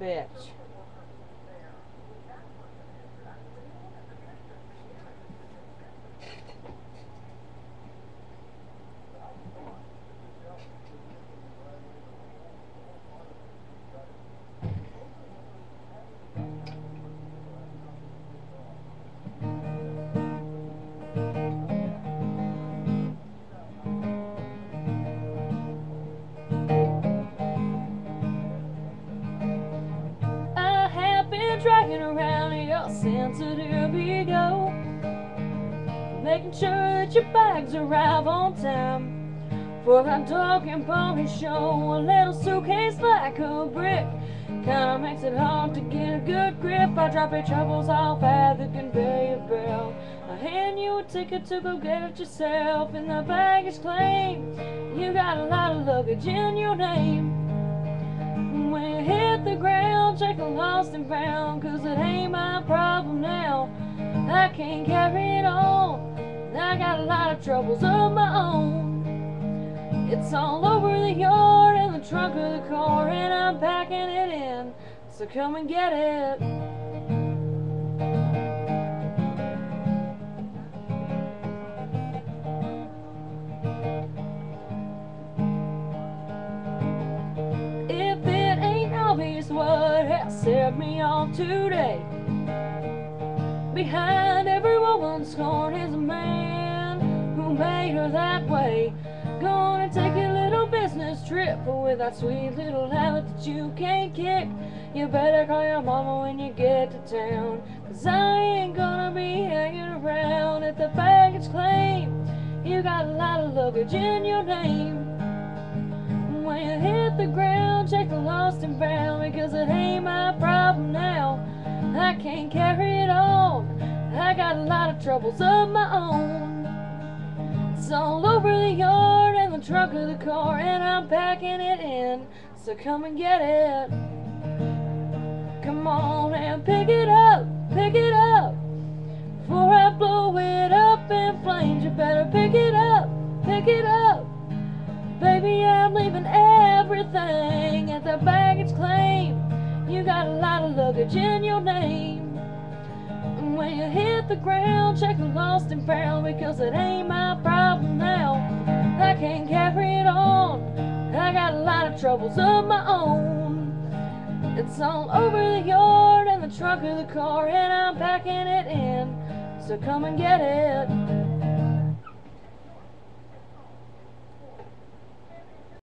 bitch. Sensitive ego, making sure that your bags arrive on time. For that dog and pony show, a little suitcase like a brick kinda makes it hard to get a good grip. I drop your troubles off at the conveyor belt. I hand you a ticket to go get it yourself in the baggage claim. You got a lot of luggage in your name. When you hit the ground, check the lost and found, cause it ain't my problem now. I can't carry it on. I got a lot of troubles of my own. It's all over the yard and the trunk of the car, and I'm packing it in. So come and get it. What has set me off today, behind every woman's scorn is a man who made her that way. Gonna take a little business trip with that sweet little habit that you can't kick. You better call your mama when you get to town. Cause I ain't gonna be hanging around at the baggage claim. You got a lot of luggage in your name. When you hit the ground, check the lost and found because it ain't my problem now. I can't carry it on. I got a lot of troubles of my own. It's all over the yard and the trunk of the car, and I'm packing it in. So come and get it. Come on and pick it up, pick it up. Before I blow it up in flames, you better pick it up, pick it up. Baby, everything at the baggage claim. You got a lot of luggage in your name. And when you hit the ground, check the lost and found because it ain't my problem now. I can't carry it on. I got a lot of troubles of my own. It's all over the yard and the trunk of the car, and I'm packing it in. So come and get it.